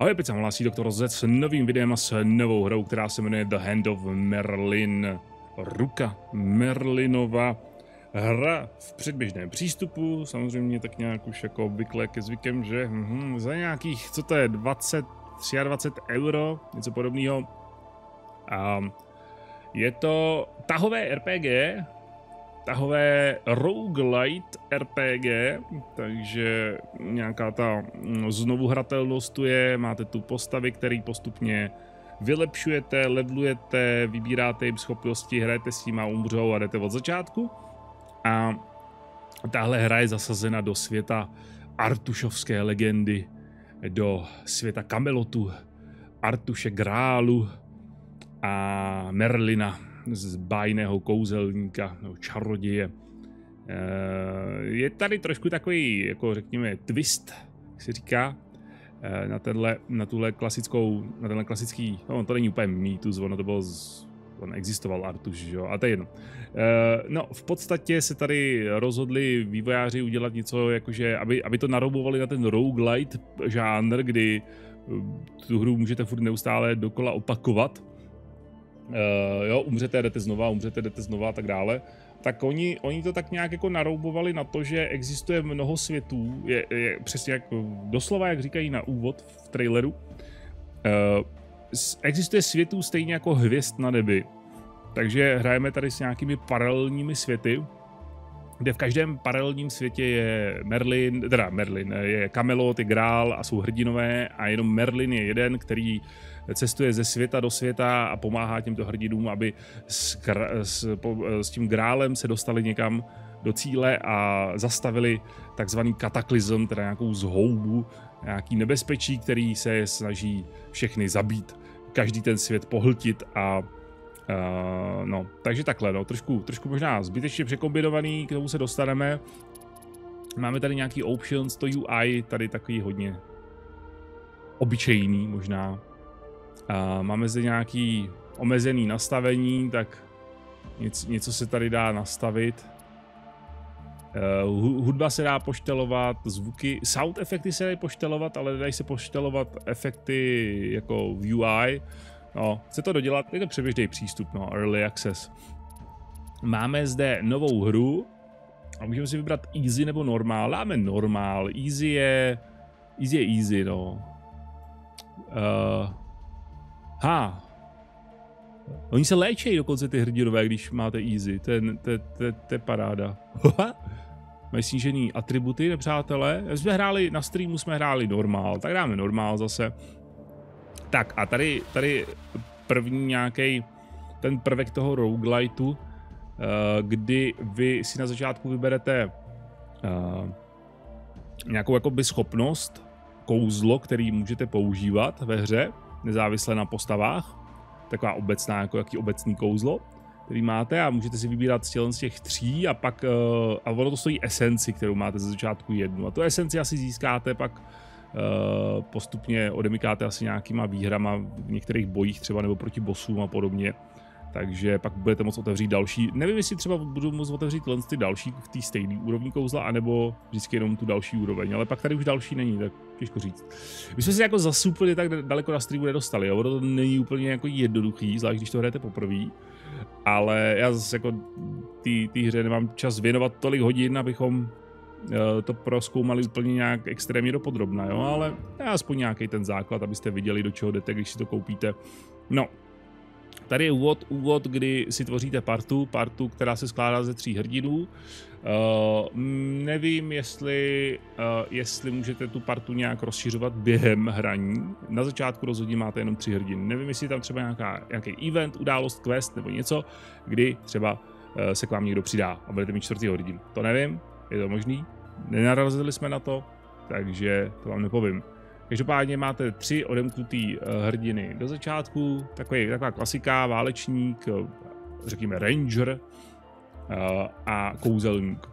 Ahoj, opět se hlásí doktor Z s novým videem a s novou hrou, která se jmenuje The Hand of Merlin. Ruka Merlinova. Hra v předběžném přístupu, samozřejmě tak nějak už jako obvykle ke zvykem, že hm, za nějakých, co to je, 20, 23 euro, něco podobného. A je to tahové RPG, tahové roguelite RPG, takže nějaká ta mm, znovu hratelnost tu je, máte tu postavy, který postupně vylepšujete, levlujete, vybíráte jim schopnosti, hrajete s nimi a umřou a jdete od začátku. A tahle hra je zasazena do světa Artušovské legendy, do světa Kamelotu, Artuše Grálu a Merlina, z bájného kouzelníka nebo čaroděje. Eh, je tady trošku takový, jako řekněme, twist, jak se říká, eh, na, tenhle, na tuhle klasickou, na tenhle klasický, no to není úplně mýtus, ono to bylo z, on existoval Artuš, jo, a to je jedno. Eh, no, v podstatě se tady rozhodli vývojáři udělat něco, jakože, aby, aby to naroubovali na ten roguelite žánr, kdy tu hru můžete furt neustále dokola opakovat, jo, umřete, jdete znova, umřete, jdete znova a tak dále, tak oni, oni to tak nějak jako naroubovali na to, že existuje mnoho světů, je, je přesně jak doslova, jak říkají na úvod v traileru, uh, existuje světů stejně jako hvězd na nebi, takže hrajeme tady s nějakými paralelními světy, kde v každém paralelním světě je Merlin, teda Merlin, je Camelot, je Grál a jsou hrdinové a jenom Merlin je jeden, který cestuje ze světa do světa a pomáhá těmto hrdinům, aby s, s, po, s tím grálem se dostali někam do cíle a zastavili takzvaný kataklizm, teda nějakou zhoubu, nějaký nebezpečí, který se snaží všechny zabít, každý ten svět pohltit a Uh, no, takže takhle, no, trošku, trošku možná zbytečně překombinovaný, k tomu se dostaneme. Máme tady nějaký options, to UI, tady takový hodně obyčejný možná. A máme zde nějaký omezený nastavení, tak něco, něco se tady dá nastavit. Uh, hudba se dá poštelovat, zvuky, sound efekty se dají poštelovat, ale dají se poštelovat efekty jako v UI. No, chce to dodělat, je to přeběžný přístup, no, early access. Máme zde novou hru a můžeme si vybrat easy nebo normál. Dáme normál, easy je, easy je easy, no. Uh, Ha. Oni se léčejí dokonce ty hrdinové, když máte easy. To je, to, to, to je paráda. Mají snížený atributy, nepřátelé. Jsme hráli, na streamu jsme hráli normál, tak dáme normál zase. Tak a tady, tady první nějaký ten prvek toho rogueliteu, uh, kdy vy si na začátku vyberete uh, nějakou jakoby schopnost, kouzlo, který můžete používat ve hře nezávisle na postavách. Taková obecná, jako jaký obecný kouzlo, který máte a můžete si vybírat z těch tří a pak, uh, a ono to stojí esenci, kterou máte ze začátku jednu. A tu esenci asi získáte pak postupně odemykáte asi nějakýma výhrama v některých bojích třeba nebo proti bossům a podobně takže pak budete moct otevřít další. Nevím, jestli třeba budu moct otevřít len ty další v té stejné úrovni kouzla, anebo vždycky jenom tu další úroveň, ale pak tady už další není, tak těžko říct. My jsme se jako úplně tak daleko na streamu nedostali, jo? to není úplně jako jednoduchý, zvlášť když to hrajete poprvé, ale já zase jako té hře nemám čas věnovat tolik hodin, abychom eh, to proskoumali úplně nějak extrémně dopodrobna, jo, ale aspoň nějaký ten základ, abyste viděli, do čeho jdete, když si to koupíte. No, Tady je úvod, úvod, kdy si tvoříte partu, partu, která se skládá ze tří hrdinů. Uh, nevím, jestli, uh, jestli můžete tu partu nějak rozšiřovat během hraní. Na začátku rozhodně máte jenom tři hrdiny. Nevím, jestli tam třeba nějaká, nějaký event, událost, quest nebo něco, kdy třeba uh, se k vám někdo přidá a budete mít čtvrtý hrdin. To nevím, je to možný. Nenarazili jsme na to, takže to vám nepovím. Každopádně máte tři odemknutý uh, hrdiny do začátku, takový, taková klasika, válečník, uh, řekněme ranger uh, a kouzelník.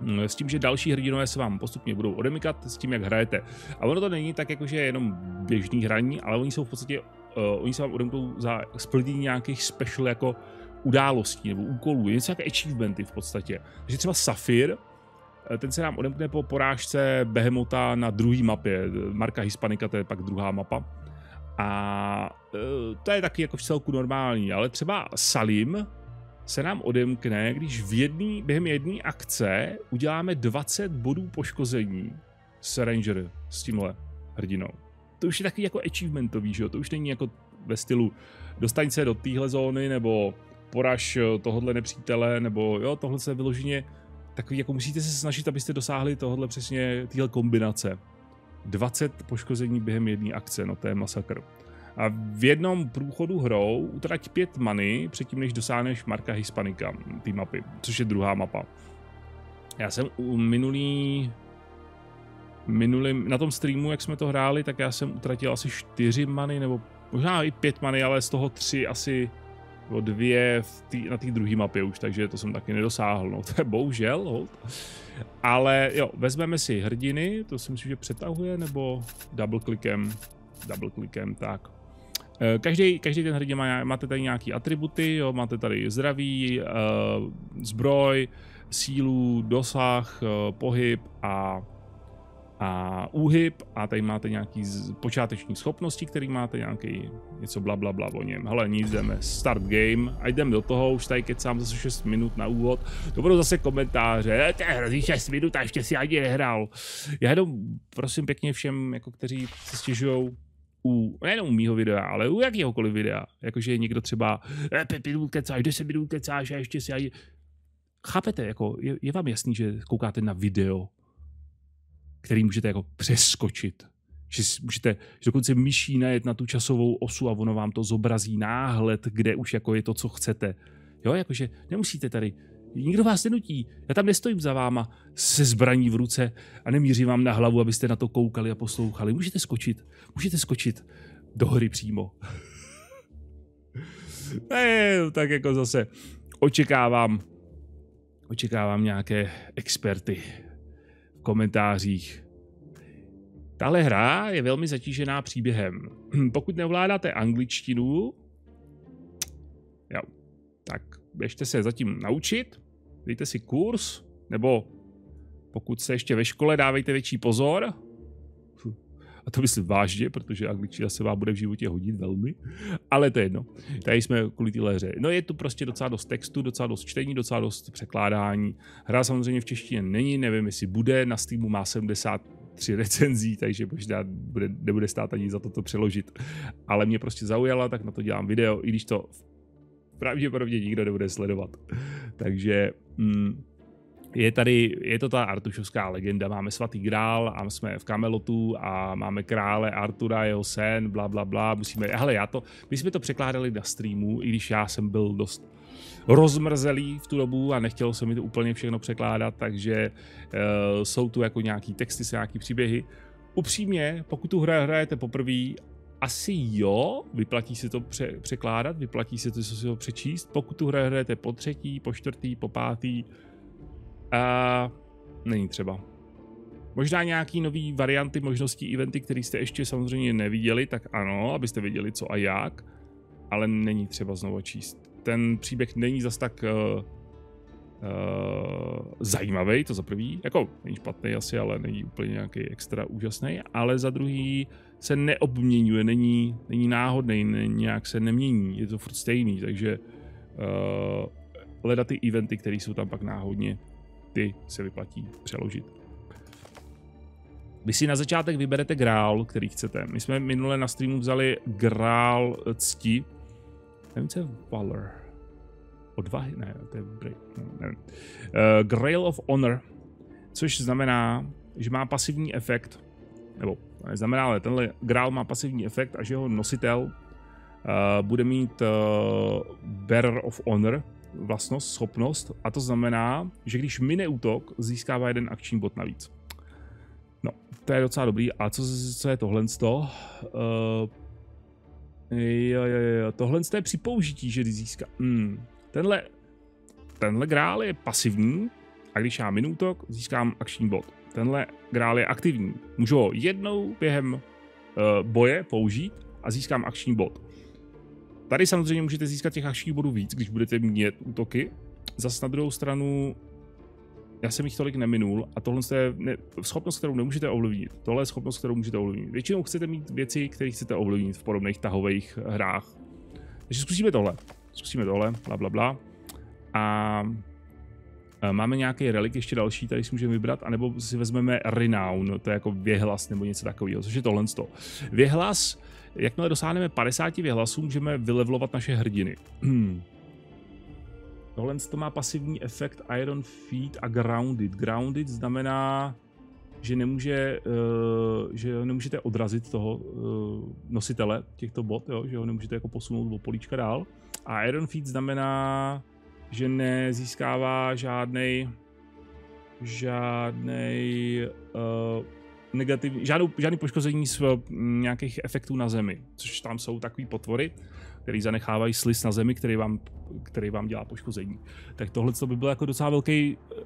Mm, s tím, že další hrdinové se vám postupně budou odemykat s tím, jak hrajete. A ono to není tak, jakože jenom běžný hraní, ale oni jsou v podstatě, oni se vám odemknou za splnění nějakých special jako událostí nebo úkolů, něco jako achievementy v podstatě. Takže třeba Safir, ten se nám odemkne po porážce Behemota na druhé mapě. Marka Hispanika, to je pak druhá mapa. A e, to je taky jako v celku normální, ale třeba Salim se nám odemkne, když v jedný, během jedné akce uděláme 20 bodů poškození s Ranger, s tímhle hrdinou. To už je taky jako achievementový, že jo? To už není jako ve stylu dostaň se do téhle zóny, nebo poraž tohohle nepřítele, nebo jo, tohle se vyloženě takový, jako musíte se snažit, abyste dosáhli tohle přesně téhle kombinace. 20 poškození během jedné akce, no to je masakr. A v jednom průchodu hrou utrať 5 many předtím, než dosáhneš Marka Hispanika, té mapy, což je druhá mapa. Já jsem u minulý minulým, na tom streamu, jak jsme to hráli, tak já jsem utratil asi 4 many, nebo možná i 5 many, ale z toho 3 asi o dvě tý, na té druhé mapě už, takže to jsem taky nedosáhl, no to je bohužel, hold. Ale jo, vezmeme si hrdiny, to si myslím, že přetahuje, nebo double clickem, double clickem, tak. Eh, každý, každý ten hrdina má, máte tady nějaký atributy, jo, máte tady zdraví, uh, zbroj, sílu, dosah, uh, pohyb a a úhyb a tady máte nějaký počáteční schopnosti, který máte nějaký něco bla bla bla o něm. Hele, nic, jdeme start game a jdeme do toho, už tady kecám zase 6 minut na úvod. To budou zase komentáře, to je hrozí 6 minut a ještě si ani nehrál. Já jenom prosím pěkně všem, jako kteří se stěžují u, nejenom u mýho videa, ale u jakéhokoliv videa. Jakože někdo třeba, e, 5 minut kecáš, 10 minut kecáš a ještě si ani... Chápete, jako je, je vám jasný, že koukáte na video, který můžete jako přeskočit. Že můžete že dokonce myší najet na tu časovou osu a ono vám to zobrazí náhled, kde už jako je to, co chcete. Jo, jakože nemusíte tady Nikdo vás nenutí. Já tam nestojím za váma se zbraní v ruce a nemířím vám na hlavu, abyste na to koukali a poslouchali. Můžete skočit. Můžete skočit do hry přímo. ne, tak jako zase očekávám očekávám nějaké experty komentářích. Tahle hra je velmi zatížená příběhem. Pokud neovládáte angličtinu, jo, tak běžte se zatím naučit, dejte si kurz, nebo pokud jste ještě ve škole, dávejte větší pozor, a to myslím vážně, protože angličtina se vám bude v životě hodit velmi, ale to je jedno. Tady jsme kvůli téhle hře. No je tu prostě docela dost textu, docela dost čtení, docela dost překládání. Hra samozřejmě v češtině není, nevím, jestli bude, na Steamu má 73 recenzí, takže možná bude, nebude stát ani za to to přeložit. Ale mě prostě zaujala, tak na to dělám video, i když to pravděpodobně nikdo nebude sledovat. Takže mm, je tady, je to ta artušovská legenda, máme svatý grál a jsme v Kamelotu a máme krále Artura, jeho sen, bla, bla, bla, musíme, hele, já to, my jsme to překládali na streamu, i když já jsem byl dost rozmrzelý v tu dobu a nechtělo se mi to úplně všechno překládat, takže uh, jsou tu jako nějaký texty, jsou nějaký příběhy. Upřímně, pokud tu hru hrajete poprvé, asi jo, vyplatí se to pře- překládat, vyplatí se to si to přečíst. Pokud tu hru hrajete po třetí, po čtvrtý, po pátý, a není třeba. Možná nějaký nový varianty, možností, eventy, které jste ještě samozřejmě neviděli, tak ano, abyste věděli co a jak, ale není třeba znovu číst. Ten příběh není zas tak uh, uh, zajímavý, to za prvý, jako není špatný asi, ale není úplně nějaký extra úžasný, ale za druhý se neobměňuje, není, není náhodný, nějak se nemění, je to furt stejný, takže uh, hledat ty eventy, které jsou tam pak náhodně ty se vyplatí přeložit. Vy si na začátek vyberete grál, který chcete. My jsme minule na streamu vzali grál cti. Nevím, co je Valor. Odvahy? Ne, to je break. Ne, nevím. Uh, Grail of Honor, což znamená, že má pasivní efekt, nebo ne znamená, ale tenhle grál má pasivní efekt a že jeho nositel uh, bude mít uh, Bearer of Honor, vlastnost, schopnost a to znamená, že když mine útok, získává jeden akční bod navíc. No, to je docela dobrý. A co, co je tohle? Uh, jo, jo, jo, tohle je při použití, že získá. Hmm. Tenhle, tenhle grál je pasivní a když já minu útok, získám akční bod. Tenhle grál je aktivní. Můžu ho jednou během uh, boje použít a získám akční bod. Tady samozřejmě můžete získat těch akčních bodů víc, když budete mít útoky. Zas na druhou stranu já jsem jich tolik neminul a tohle je ne, schopnost, kterou nemůžete ovlivnit. Tohle je schopnost, kterou můžete ovlivnit. Většinou chcete mít věci, které chcete ovlivnit v podobných tahových hrách. Takže zkusíme tohle. Zkusíme tohle, bla bla bla. A Máme nějaký relik ještě další, tady si můžeme vybrat, anebo si vezmeme Renown, to je jako věhlas nebo něco takového, což je tohle. Věhlas, jakmile dosáhneme 50 věhlasů, můžeme vylevlovat naše hrdiny. Tohle to má pasivní efekt Iron Feet a Grounded. Grounded znamená, že nemůže, uh, že nemůžete odrazit toho uh, nositele těchto bot, jo? že ho nemůžete jako posunout o políčka dál. A Iron Feet znamená, že nezískává žádný žádný uh, negativní, žádnou, žádný poškození z nějakých efektů na zemi, což tam jsou takový potvory, který zanechávají slis na zemi, který vám, který vám dělá poškození. Tak tohle by byl jako docela velký. Eh,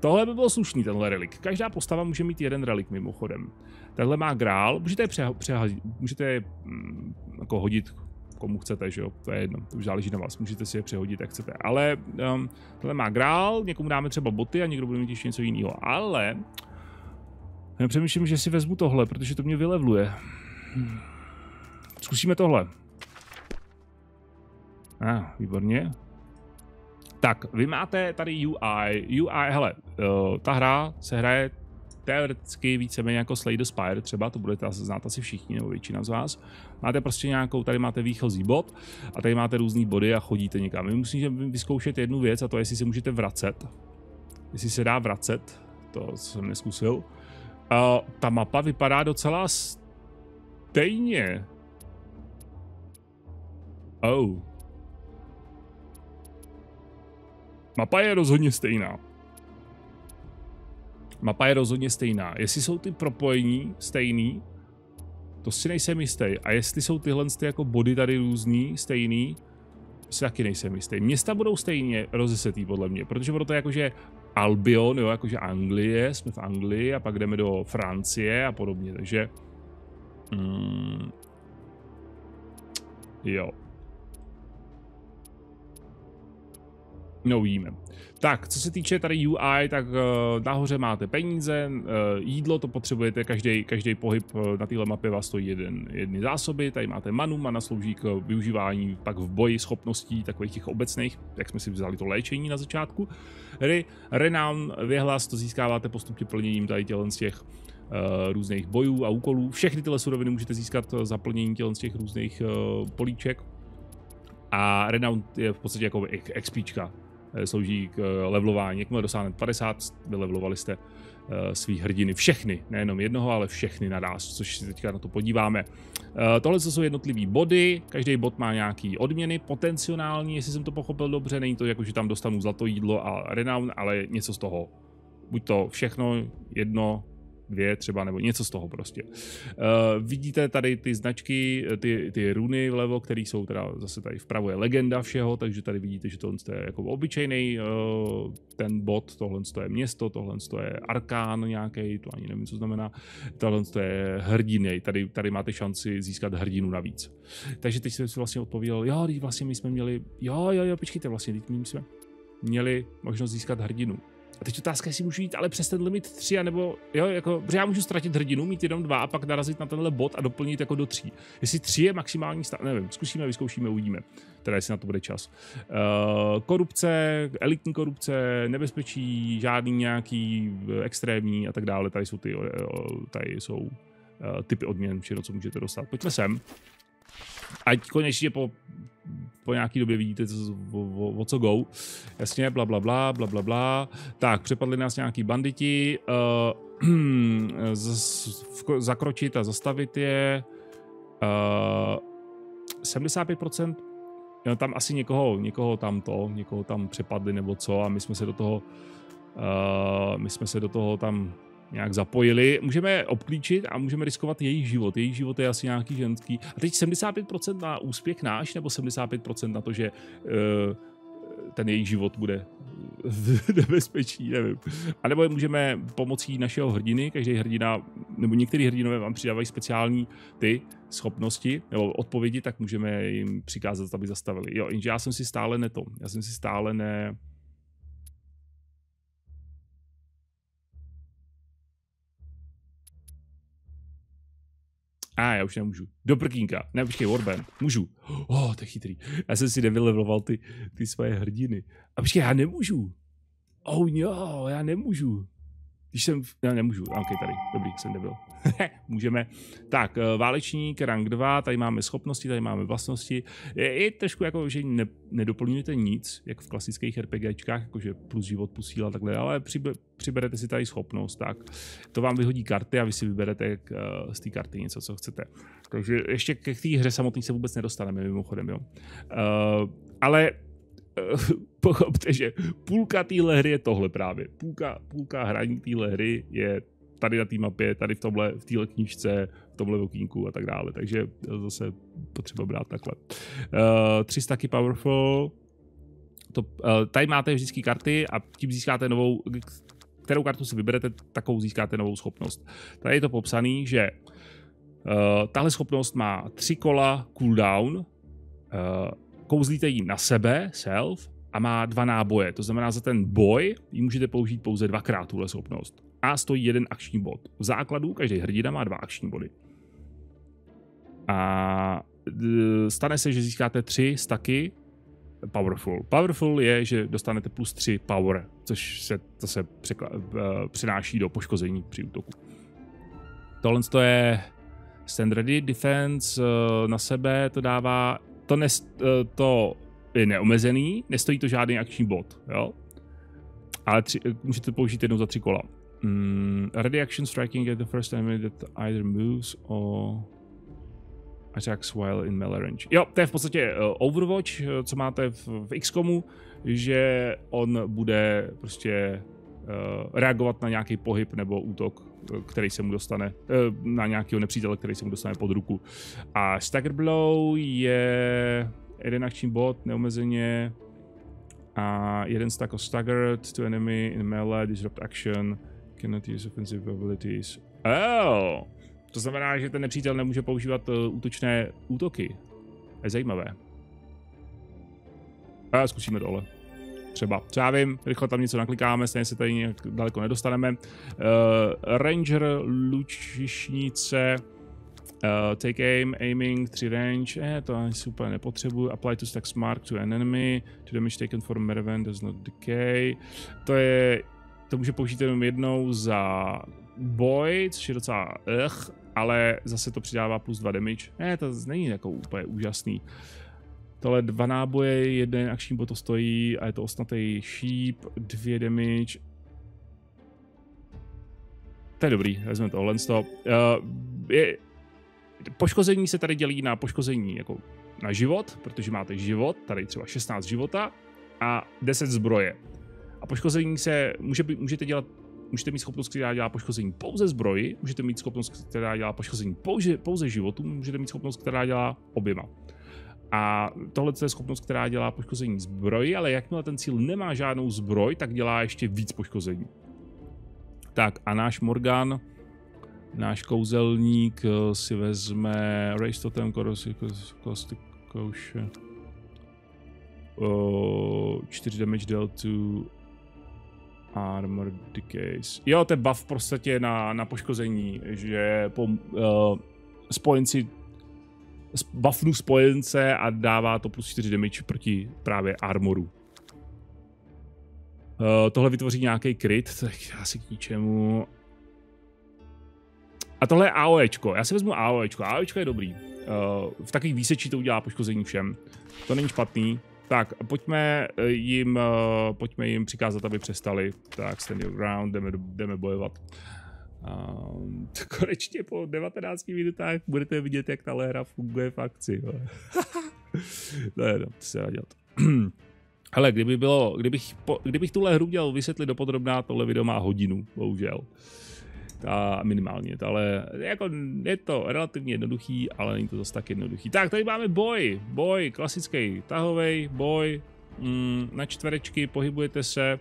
tohle by bylo slušný, tenhle relik. Každá postava může mít jeden relik mimochodem. Tenhle má grál, můžete je, přeha, přeha, můžete je mm, jako hodit komu chcete, že jo, to je jedno, to už záleží na vás, můžete si je přehodit, jak chcete. Ale um, tohle má grál, někomu dáme třeba boty a někdo bude mít ještě něco jiného. Ale já přemýšlím, že si vezmu tohle, protože to mě vylevluje. Zkusíme tohle. A, ah, výborně. Tak, vy máte tady UI. UI, hele, uh, ta hra se hraje teoreticky víceméně jako Slay the Spire třeba, to budete znát asi všichni, nebo většina z vás. Máte prostě nějakou, tady máte výchozí bod a tady máte různý body a chodíte někam. Vy musíte vyzkoušet jednu věc a to je, jestli se můžete vracet. Jestli se dá vracet, to jsem neskusil. Uh, ta mapa vypadá docela stejně. Oh. Mapa je rozhodně stejná. Mapa je rozhodně stejná. Jestli jsou ty propojení stejný, to si nejsem jistý. A jestli jsou tyhle ty jako body tady různý, stejný, si taky nejsem jistý. Města budou stejně rozesetý podle mě, protože proto je jakože Albion, jo, jakože Anglie, jsme v Anglii a pak jdeme do Francie a podobně, takže... Mm, jo. No víme. Tak, co se týče tady UI, tak uh, nahoře máte peníze, uh, jídlo, to potřebujete, každý, každý pohyb uh, na téhle mapě vás stojí jeden, jedny zásoby, tady máte manu, mana slouží k využívání pak v boji schopností takových těch obecných, jak jsme si vzali to léčení na začátku. Re, renown, věhlas, to získáváte postupně plněním tady tělen z těch různých bojů a úkolů. Všechny tyhle suroviny můžete získat za plnění tělen z těch různých políček. A Renown je v podstatě jako Eh, slouží k eh, levelování. Jakmile dosáhnete 50, vylevlovali jste eh, svý hrdiny. Všechny, nejenom jednoho, ale všechny naraz, což si teďka na to podíváme. Tohle jsou jednotlivý body, každý bod má nějaký odměny, potenciální, jestli jsem to pochopil dobře, není to jako, že tam dostanu zlato jídlo a renown, ale něco z toho. Buď to všechno, jedno, dvě třeba, nebo něco z toho prostě. Uh, vidíte tady ty značky, ty, ty runy vlevo, které jsou teda zase tady vpravo je legenda všeho, takže tady vidíte, že tohle je jako obyčejný uh, ten bod, tohle je město, tohle je arkán nějaký, to ani nevím, co znamená, tohle je hrdiny, tady, tady máte šanci získat hrdinu navíc. Takže teď jsem si vlastně odpověděl, jo, vlastně my jsme měli, jo, jo, jo, počkejte, vlastně, teď my jsme měli možnost získat hrdinu. A teď otázka, jestli můžu jít ale přes ten limit 3, nebo jo, jako, já můžu ztratit hrdinu, mít jenom dva a pak narazit na tenhle bod a doplnit jako do tří. Jestli tři je maximální stav, nevím, zkusíme, vyzkoušíme, uvidíme. Teda jestli na to bude čas. Uh, korupce, elitní korupce, nebezpečí, žádný nějaký eh, extrémní a tak dále. Tady jsou ty, uh, tady jsou uh, typy odměn, všechno, co můžete dostat. Pojďme sem. Ať konečně po po nějaký době vidíte, co, o, o, o co go. Jasně, bla, bla, bla, bla, bla, bla. Tak, přepadli nás nějaký banditi. Uh, zakročit a zastavit je. Uh, 75% jo, tam asi někoho, někoho tam to, někoho tam přepadli nebo co a my jsme se do toho uh, my jsme se do toho tam nějak zapojili. Můžeme obklíčit a můžeme riskovat jejich život. Jejich život je asi nějaký ženský. A teď 75% na úspěch náš, nebo 75% na to, že uh, ten jejich život bude nebezpečí, nevím. A nebo můžeme pomocí našeho hrdiny, každý hrdina, nebo některý hrdinové vám přidávají speciální ty schopnosti nebo odpovědi, tak můžeme jim přikázat, aby zastavili. Jo, jenže já jsem si stále ne to. Já jsem si stále ne A ah, já už nemůžu. Do prkínka. Ne, počkej, Warband. Můžu. Oh, to je chytrý. Já jsem si nevylevoval ty, ty svoje hrdiny. A počkej, já nemůžu. Oh jo, já nemůžu. Když jsem, já nemůžu, ok, tady, dobrý, jsem nebyl. Můžeme. Tak, eh, válečník, rank 2, tady máme schopnosti, tady máme vlastnosti. Je, je trošku jako, že ne, nedoplňujete nic, jak v klasických RPGčkách, jakože plus život, plus síla, takhle, ale přibe, přiberete si tady schopnost, tak. To vám vyhodí karty a vy si vyberete k, uh, z té karty něco, co chcete. Takže ještě k té hře samotné se vůbec nedostaneme, mimochodem, jo. Uh, ale pochopte, že půlka téhle hry je tohle právě. Půlka, půlka hraní téhle hry je tady na té mapě, tady v tomhle, v téhle knížce, v tomhle okýnku a tak dále. Takže zase potřeba brát takhle. Uh, tři staky powerful. To, uh, tady máte vždycky karty a tím získáte novou, kterou kartu si vyberete, takovou získáte novou schopnost. Tady je to popsaný, že uh, tahle schopnost má tři kola cooldown, uh, kouzlíte ji na sebe, self, a má dva náboje. To znamená, za ten boj ji můžete použít pouze dvakrát tuhle schopnost. A stojí jeden akční bod. V základu každý hrdina má dva akční body. A stane se, že získáte tři staky powerful. Powerful je, že dostanete plus 3 power, což se zase překla- uh, přenáší do poškození při útoku. Tohle je stand ready defense uh, na sebe, to dává to, nes, eh, to je neomezený, nestojí to žádný akční bod, jo? Ale tři, můžete použít jednou za tři kola. Mm, ready action striking at the first enemy that either moves or attacks while in melee range. Jo, to je v podstatě uh, Overwatch, eh, co máte v, v XCOMu, že on bude prostě uh, reagovat na nějaký pohyb nebo útok, který se mu dostane, uh, na nějakého nepřítele, který se mu dostane pod ruku. A Stagger Blow je jeden akční bod neomezeně a jeden stack of staggered to enemy in melee, disrupt action, cannot use offensive abilities. Oh! To znamená, že ten nepřítel nemůže používat uh, útočné útoky. Je zajímavé. A zkusíme tohle. Třeba. Třeba vím, rychle tam něco naklikáme, stejně se tady nějak daleko nedostaneme. Uh, Ranger, lučišnice, Uh, take aim, aiming, 3 range, eh, to ani super nepotřebuji. Apply to stack mark to an enemy, to damage taken from Merven does not decay. To je, to může použít jenom jednou za boj, což je docela ech, ale zase to přidává plus 2 damage. Eh, to není jako úplně úžasný. Tohle dva náboje, jeden akční bod to stojí a je to osnatý šíp, dvě damage. To je dobrý, vezmeme tohle. Uh, je, Poškození se tady dělí na poškození jako na život, protože máte život, tady třeba 16 života a 10 zbroje. A poškození se může, můžete dělat můžete mít schopnost, která dělá poškození pouze zbroji, můžete mít schopnost, která dělá poškození pouze, pouze životu, můžete mít schopnost, která dělá oběma. A tohle je schopnost, která dělá poškození zbroji, ale jakmile ten cíl nemá žádnou zbroj, tak dělá ještě víc poškození. Tak a náš Morgan náš kouzelník eh, si vezme Race Totem, Caustic Kouše. 4 damage deal to Armor Decays. Jo, je buff v podstatě na, na poškození, že po uh, spojenci buffnu spojence a dává to plus 4 damage proti právě armoru. Uh, tohle vytvoří nějaký crit, tak asi k ničemu. A tohle je AOEčko. Já si vezmu AOEčko. AOEčko je dobrý. Uh, v takových výsečí to udělá poškození všem. To není špatný. Tak, pojďme jim, uh, pojďme jim přikázat, aby přestali. Tak, stand your ground, jdeme, jdeme bojovat. Uh, konečně po 19 minutách budete vidět, jak ta hra funguje v akci. no, to se dělat. Ale kdyby bylo, kdybych, po, kdybych tuhle hru měl vysvětlit dopodrobná, tohle video má hodinu, bohužel. Uh, a minimálně, ale jako je to relativně jednoduchý, ale není to zase tak jednoduchý. Tak, tady máme boj, boj, klasický tahový boj, mm, na čtverečky pohybujete se,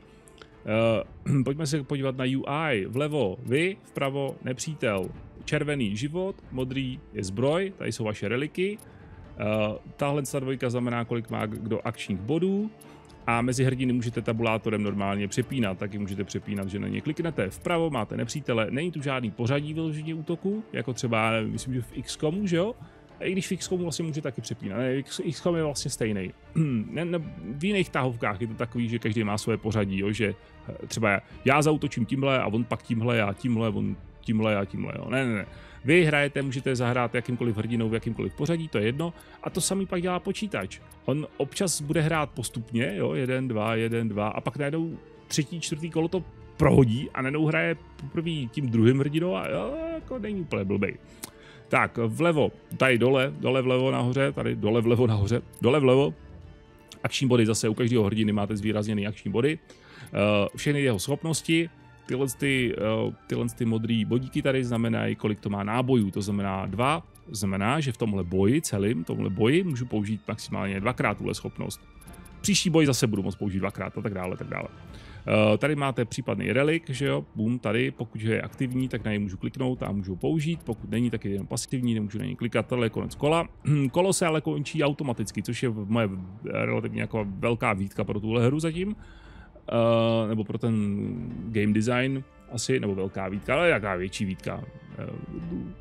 uh, pojďme se podívat na UI, vlevo vy, vpravo nepřítel, červený život, modrý je zbroj, tady jsou vaše reliky, uh, tahle dvojka znamená, kolik má kdo akčních bodů, a mezi hrdiny můžete tabulátorem normálně přepínat, taky můžete přepínat, že na ně kliknete vpravo, máte nepřítele, není tu žádný pořadí vyložení útoku, jako třeba, myslím, že v XCOMu, že jo? I když v XCOMu vlastně může taky přepínat, ne, XCOM je vlastně stejný. ne, ne, v jiných tahovkách je to takový, že každý má svoje pořadí, jo? že eh, třeba já zautočím tímhle a on pak tímhle, já tímhle, on tímhle, já tímhle, jo? Ne, ne, ne. Vy hrajete, můžete zahrát jakýmkoliv hrdinou v jakýmkoliv pořadí, to je jedno. A to samý pak dělá počítač. On občas bude hrát postupně, jo, jeden, dva, jeden, dva, a pak najednou třetí, čtvrtý kolo to prohodí a najednou hraje poprvé tím druhým hrdinou a jo, jako není úplně blbej. Tak, vlevo, tady dole, dole vlevo nahoře, tady dole vlevo nahoře, dole vlevo, akční body zase u každého hrdiny máte zvýrazněný akční body, uh, všechny jeho schopnosti, tyhle, ty, uh, tyhle ty modrý bodíky tady znamenají, kolik to má nábojů, to znamená dva, znamená, že v tomhle boji, celým tomhle boji, můžu použít maximálně dvakrát tuhle schopnost. Příští boj zase budu moct použít dvakrát a tak dále, tak dále. Uh, tady máte případný relik, že jo, boom, tady, pokud je aktivní, tak na něj můžu kliknout a můžu použít, pokud není, tak je jen pasivní, nemůžu na něj klikat, tohle je konec kola. Kolo se ale končí automaticky, což je moje relativně jako velká výtka pro tuhle hru zatím, uh, nebo pro ten game design asi, nebo velká výtka, ale jaká větší výtka, uh,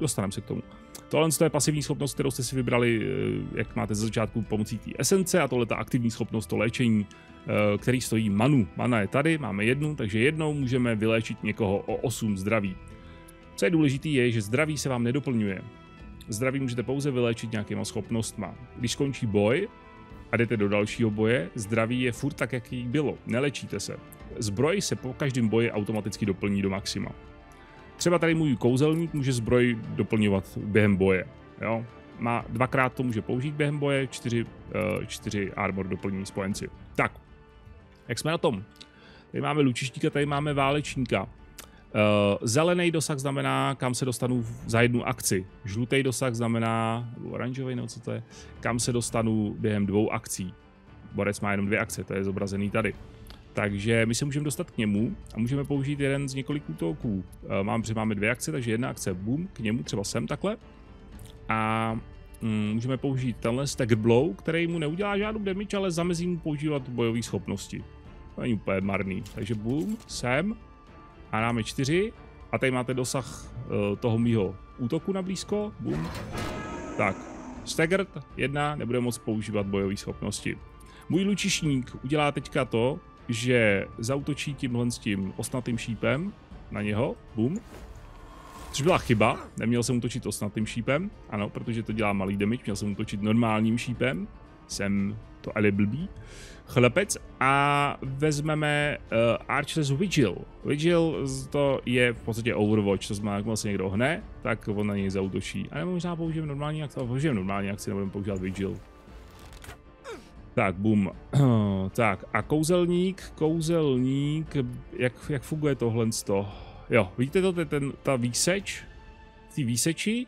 dostaneme se k tomu. Tohle je pasivní schopnost, kterou jste si vybrali, jak máte ze začátku pomocí té esence a tohle je ta aktivní schopnost, to léčení, Eh, který stojí manu. Mana je tady, máme jednu, takže jednou můžeme vyléčit někoho o 8 zdraví. Co je důležité je, že zdraví se vám nedoplňuje. Zdraví můžete pouze vyléčit nějakýma schopnostma. Když skončí boj a jdete do dalšího boje, zdraví je furt tak, jaký bylo. Nelečíte se. Zbroj se po každém boji automaticky doplní do maxima. Třeba tady můj kouzelník může zbroj doplňovat během boje. Jo? Má dvakrát to může použít během boje, čtyři, uh, čtyři armor doplní spojenci. Tak, jak jsme na tom? Tady máme lučištíka, tady máme válečníka. Uh, zelený dosah znamená, kam se dostanu za jednu akci. Žlutý dosah znamená, oranžový, no co to je, kam se dostanu během dvou akcí. Borec má jenom dvě akce, to je zobrazený tady. Takže my se můžeme dostat k němu a můžeme použít jeden z několik útoků. Uh, mám, máme dvě akce, takže jedna akce, boom, k němu, třeba sem takhle. A mm, můžeme použít tenhle stagger blow, který mu neudělá žádnou damage, ale zamezí mu používat bojové schopnosti. To není úplně marný. Takže boom, sem. A máme čtyři. A tady máte dosah uh, toho mýho útoku na blízko. Boom. Tak. Staggered, jedna, nebude moc používat bojové schopnosti. Můj lučišník udělá teďka to, že zautočí tímhle s tím osnatým šípem na něho. Boom. Což byla chyba, neměl jsem útočit osnatým šípem, ano, protože to dělá malý damage, měl jsem útočit normálním šípem, jsem to ale blbý chlepec a vezmeme uh, Archer's Vigil. Vigil to je v podstatě Overwatch, to znamená, jak se někdo hne, tak on na něj zautočí. A nebo možná použijeme normální akci, ale použijeme normální akci, nebudeme používat Vigil. Tak, boom. tak, a kouzelník, kouzelník, jak, jak funguje tohle toho? Jo, vidíte to, ten, ta výseč, ty výseči,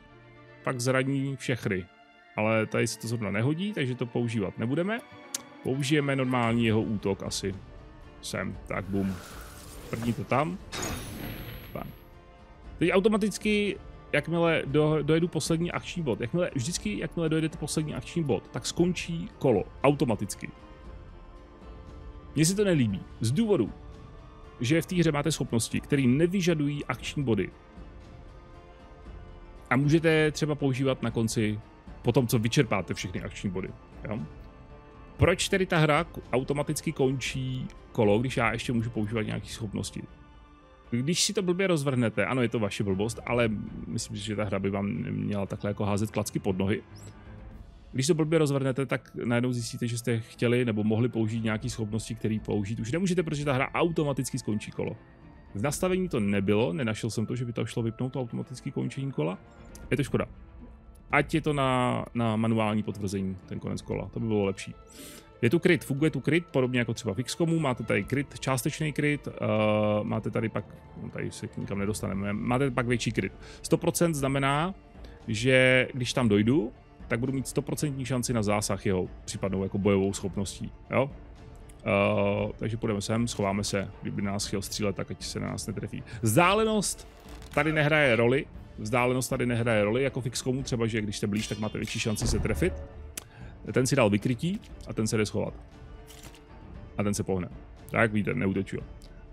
pak zraní všechny. Ale tady se to zrovna nehodí, takže to používat nebudeme. Použijeme normální jeho útok asi. Sem, tak bum. První to tam. Bam. Teď automaticky, jakmile do, dojedu poslední akční bod, jakmile, vždycky jakmile dojedete poslední akční bod, tak skončí kolo. Automaticky. Mně se to nelíbí. Z důvodu, že v té hře máte schopnosti, které nevyžadují akční body. A můžete třeba používat na konci po tom, co vyčerpáte všechny akční body. Jo? Proč tedy ta hra automaticky končí kolo, když já ještě můžu používat nějaké schopnosti? Když si to blbě rozvrhnete, ano, je to vaše blbost, ale myslím si, že ta hra by vám měla takhle jako házet klacky pod nohy. Když to blbě rozvrhnete, tak najednou zjistíte, že jste chtěli nebo mohli použít nějaké schopnosti, které použít už nemůžete, protože ta hra automaticky skončí kolo. V nastavení to nebylo, nenašel jsem to, že by to šlo vypnout to automatické končení kola. Je to škoda ať je to na, na manuální potvrzení, ten konec kola, to by bylo lepší. Je tu kryt, funguje tu kryt, podobně jako třeba v XCOMu, máte tady kryt, částečný kryt, uh, máte tady pak, no tady se nikam nedostaneme, máte pak větší kryt. 100% znamená, že když tam dojdu, tak budu mít 100% šanci na zásah jeho případnou jako bojovou schopností, jo? Uh, takže půjdeme sem, schováme se, kdyby nás chtěl střílet, tak ať se na nás netrefí. Vzdálenost tady nehraje roli, vzdálenost tady nehraje roli, jako v XCOMu třeba, že když jste blíž, tak máte větší šanci se trefit. Ten si dal vykrytí a ten se jde schovat. a ten se pohne. Tak víte, neutečil.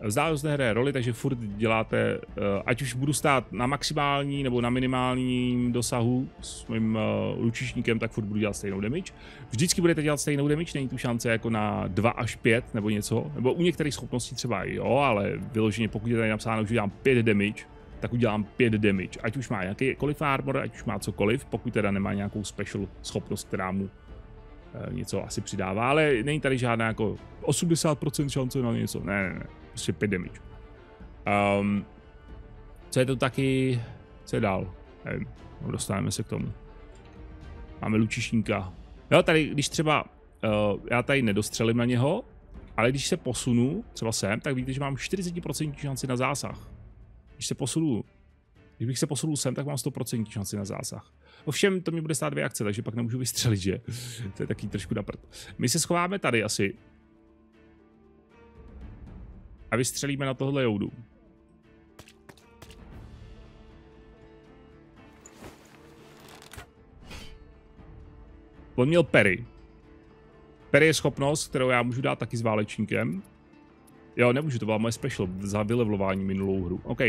Vzdálenost nehraje roli, takže furt děláte, eh, ať už budu stát na maximální nebo na minimálním dosahu s mým uh, lučišníkem, tak furt budu dělat stejnou damage. Vždycky budete dělat stejnou damage, není tu šance jako na 2 až 5 nebo něco, nebo u některých schopností třeba jo, ale vyloženě pokud je tady napsáno, že dělám 5 damage, tak udělám 5 damage, ať už má jakýkoliv armor, ať už má cokoliv, pokud teda nemá nějakou special schopnost, která mu uh, něco asi přidává, ale není tady žádná jako 80% šance na něco, ne, ne, ne prostě 5 damage. Um, co je to taky, co je dál? Nevím, no, dostaneme se k tomu. Máme lučišníka. Jo, tady, když třeba, uh, já tady nedostřelím na něho, ale když se posunu, třeba sem, tak vidíte, že mám 40% šanci na zásah. Když se posunu, když bych se posunul sem, tak mám 100% šanci na zásah. Ovšem, to mi bude stát dvě akce, takže pak nemůžu vystřelit, že? to je taky trošku naprt. My se schováme tady asi, a vystřelíme na tohle joudu. On měl Perry. Perry je schopnost, kterou já můžu dát taky s válečníkem. Jo, nemůžu, to byla moje special za vylevlování minulou hru. OK.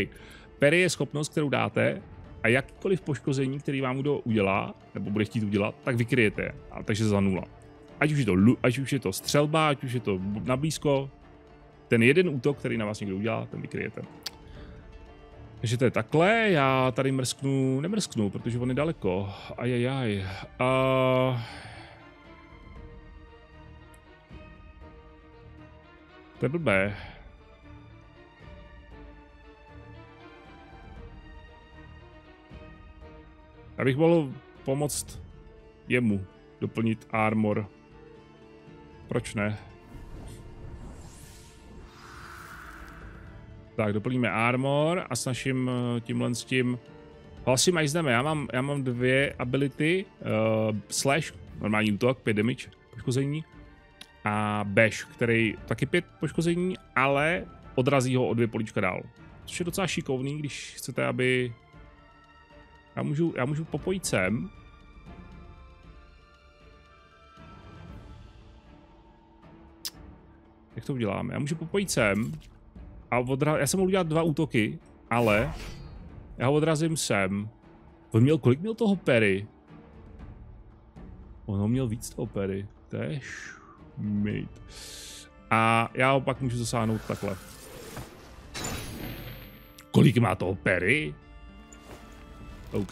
Perry je schopnost, kterou dáte a jakýkoliv poškození, který vám kdo udělá, nebo bude chtít udělat, tak vykryjete. A takže za nula. Ať už je to, ať už je to střelba, ať už je to na blízko, ten jeden útok, který na vás někdo udělá, ten vykryjete. Takže to je takhle, já tady mrsknu, nemrsknu, protože on je daleko. Ajajaj. Uh... To je blbé. Já bych mohl pomoct jemu doplnit armor. Proč ne? Tak, doplníme armor a s naším eh, tímhle s tím ho asi majzneme. Já mám, já mám dvě ability, uh, slash, normální útok, 5 damage, poškození, a bash, který taky 5 poškození, ale odrazí ho o dvě políčka dál. Což je docela šikovný, když chcete, aby... Já můžu, já můžu popojit sem. Jak to udělám? Já můžu popojit sem a odra... já jsem mohl udělat dva útoky, ale já ho odrazím sem. On měl, kolik měl toho Perry? On ho měl víc toho Perry. To šmejt. A já ho pak můžu zasáhnout takhle. Kolik má toho Perry? OK.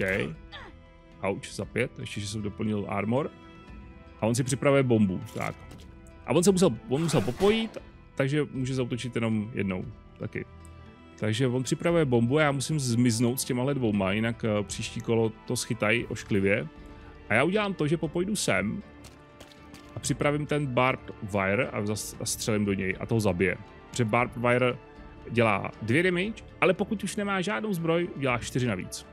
Ouch, za pět, ještě, že jsem doplnil armor. A on si připravuje bombu, tak. A on se musel, on musel popojit, takže může zautočit jenom jednou taky. Takže on připravuje bombu a já musím zmiznout s těmahle dvouma, jinak uh, příští kolo to schytají ošklivě. A já udělám to, že popojdu sem připravím ten barbed wire a, a střelím do něj a toho zabije. Protože barbed wire dělá dvě damage, ale pokud už nemá žádnou zbroj, dělá čtyři navíc.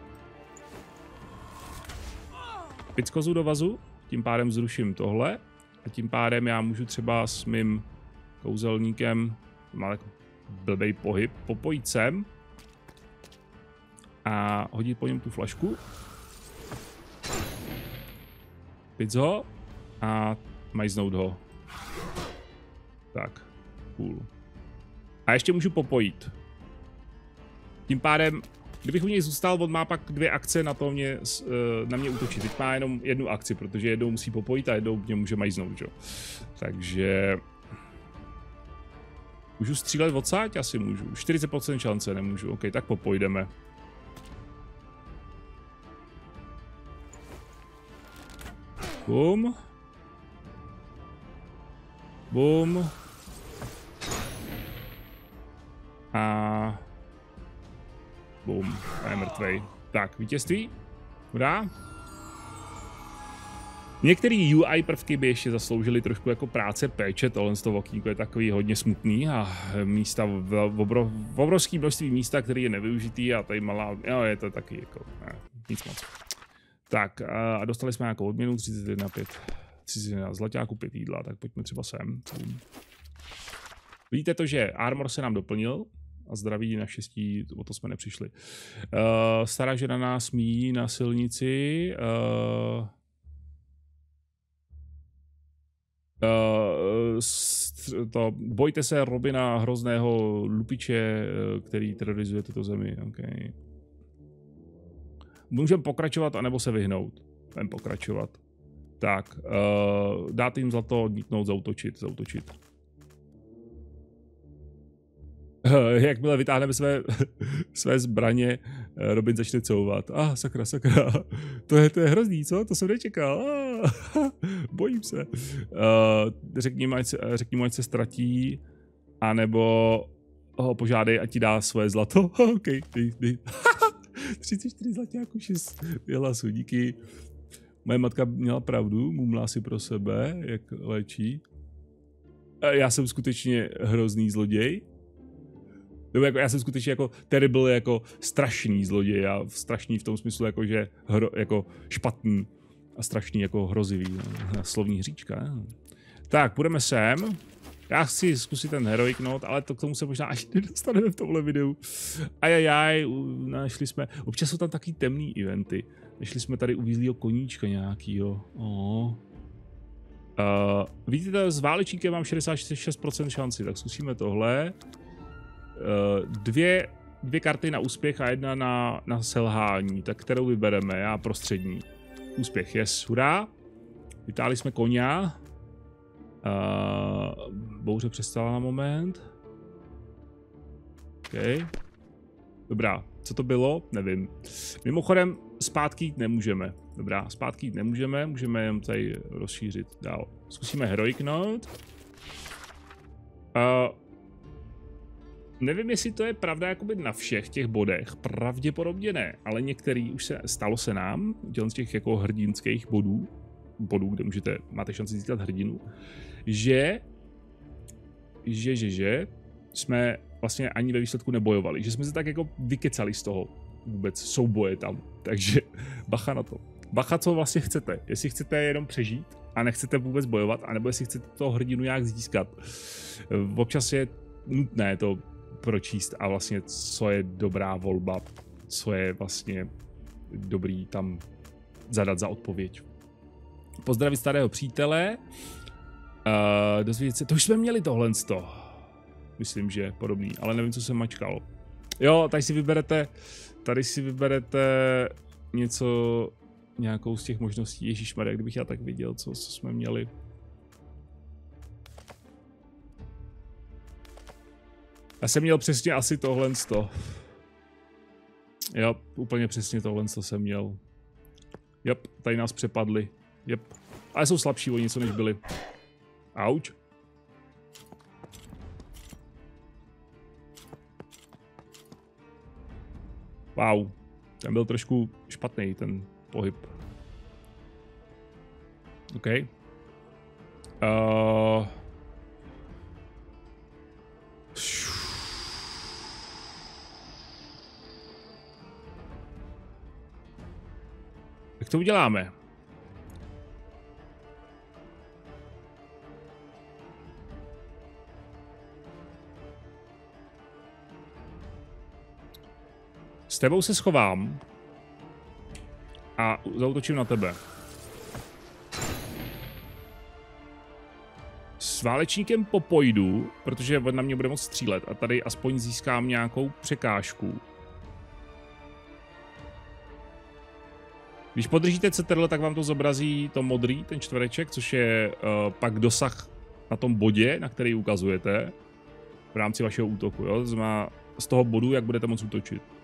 Pickozu do vazu, tím pádem zruším tohle a tím pádem já můžu třeba s mým kouzelníkem, má jako blbej pohyb, popojit sem a hodit po něm tu flašku. Pic ho a majznout ho. Tak, cool. A ještě můžu popojit. Tím pádem, kdybych u něj zůstal, on má pak dvě akce na to mě, eh, na mě útočit. Teď má jenom jednu akci, protože jednou musí popojit a jednou mě může majznout, jo. Takže Můžu střílet odsáď? Asi můžu. 40% šance nemůžu. OK, tak popojdeme. Bum. Bum. A... Bum. A je mrtvej. Tak, vítězství. Hurá. Některé UI prvky by ještě zasloužily trošku jako práce, péče, tohle z toho je takový hodně smutný a místa, v, obrov, v obrovský množství místa, který je nevyužitý a tady malá, jo, je to taky jako, ne, nic moc. Tak a dostali jsme nějakou odměnu 31 5, 31 zlaťáku 5 jídla, tak pojďme třeba sem. Vidíte to, že armor se nám doplnil, a zdraví naštěstí, o to jsme nepřišli. Uh, stará žena nás míjí na silnici, uh, Uh, to, bojte se Robina hrozného lupiče, který terorizuje tuto zemi. Okay. Můžeme pokračovat, anebo se vyhnout. Můžeme pokračovat. Tak, uh, dát jim zlato, odmítnout, zautočit, zautočit. Jakmile vytáhneme své, své zbraně, eh, Robin začne couvat. Ah, sakra, sakra. To je, to je hrozný, co? To jsem nečekal. Ah, bojím se. Uh, řekni mu, ať se, řekni mu, ať se ztratí, anebo ho požádej, ať ti dá svoje zlato. OK, dej, dej. 34 zlatáků, 6 hlasů, díky. Moje matka měla pravdu, mumlá si pro sebe, jak léčí. Já jsem skutečně hrozný zloděj. Nebo jako já jsem skutečně jako terrible, jako strašný zloděj a strašný v tom smyslu jako, že hro, jako špatný a strašný jako hrozivý. No, slovní hříčka. Tak, půjdeme sem. Já chci zkusit ten heroic note, ale to k tomu se možná až nedostaneme v tomhle videu. Ajajaj, našli jsme, občas jsou tam taky temný eventy. Našli jsme tady uvízlýho koníčka nějakýho. Oh. Uh, vidíte, s válečníkem mám 66% šanci, tak zkusíme tohle. Uh, dvě, dvě karty na úspěch a jedna na, na selhání, tak kterou vybereme? Já prostřední. Úspěch, yes, hurá. Vytáhli jsme koně. Uh, bouře přestala na moment. OK. Dobrá, co to bylo? Nevím. Mimochodem, zpátky jít nemůžeme. Dobrá, zpátky jít nemůžeme, můžeme jenom tady rozšířit dál. Zkusíme Heroic Note. Uh, nevím, jestli to je pravda jakoby na všech těch bodech, pravděpodobně ne, ale některý už se, stalo se nám, z těch jako hrdinských bodů, bodů, kde můžete, máte šanci získat hrdinu, že, že, že, že jsme vlastně ani ve výsledku nebojovali, že jsme se tak jako vykecali z toho vůbec souboje tam, takže bacha na to. Bacha, co vlastně chcete, jestli chcete jenom přežít a nechcete vůbec bojovat, anebo jestli chcete toho hrdinu nějak získat. Občas je nutné to pročíst a vlastně co je dobrá volba, co je vlastně dobrý tam zadat za odpověď. Pozdravit starého přítele, Uh, dozvědět se, to už jsme měli tohle z toho. Myslím, že podobný, ale nevím, co jsem mačkal. Jo, tady si vyberete, tady si vyberete něco, nějakou z těch možností. Ježíš Maria, kdybych já tak viděl, co, co jsme měli. Já jsem měl přesně asi tohle z toho. Jo, úplně přesně tohle co jsem měl. Jop, tady nás přepadli. Jop. Ale jsou slabší o něco, než byli. Auč. Wow. Ten byl trošku špatný, ten pohyb. OK. Uh... Jak to uděláme? Tebou se schovám a zautočím na tebe. S válečníkem popojdu, protože na mě bude moct střílet a tady aspoň získám nějakou překážku. Když podržíte CTRL, tak vám to zobrazí to modrý, ten čtvereček, což je uh, pak dosah na tom bodě, na který ukazujete v rámci vašeho útoku. Jo? Z toho bodu, jak budete moct útočit.